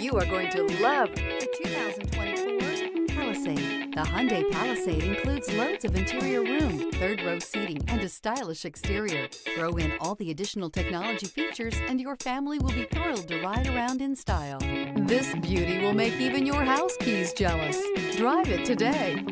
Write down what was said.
You are going to love the 2024 Palisade. The Hyundai Palisade includes loads of interior room, third row seating, and a stylish exterior. Throw in all the additional technology features, and your family will be thrilled to ride around in style. This beauty will make even your house keys jealous. Drive it today.